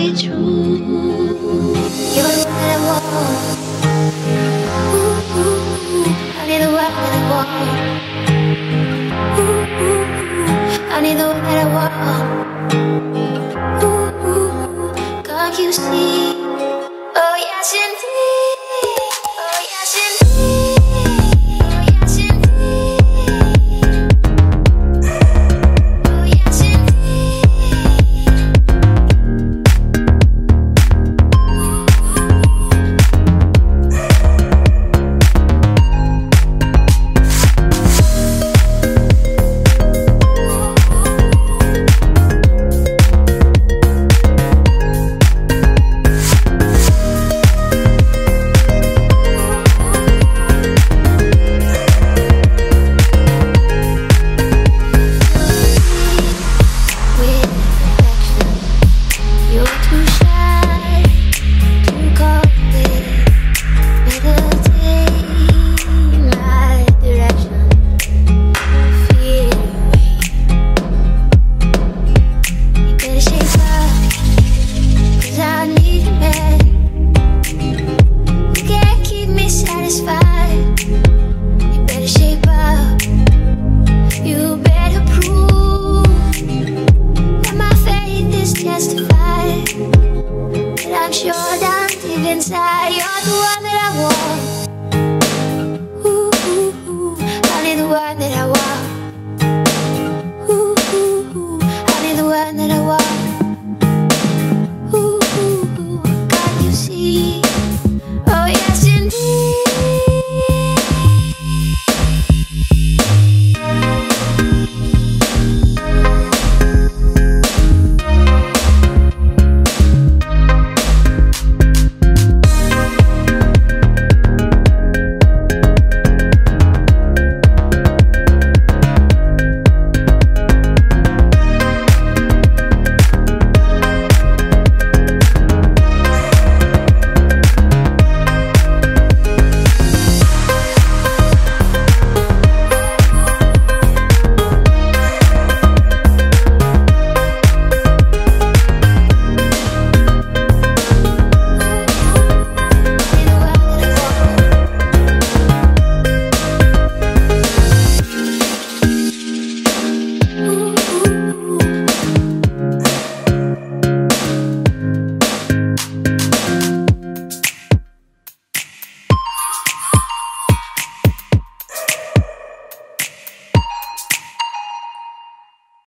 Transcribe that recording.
be true. You're the one I want. Ooh, ooh, I need the one that I want. Ooh, ooh, I need the one that I want. Ooh, ooh, you see? Oh yes, indeed. it inside You're the one that I want Ooh, ooh, ooh. Only the one that I want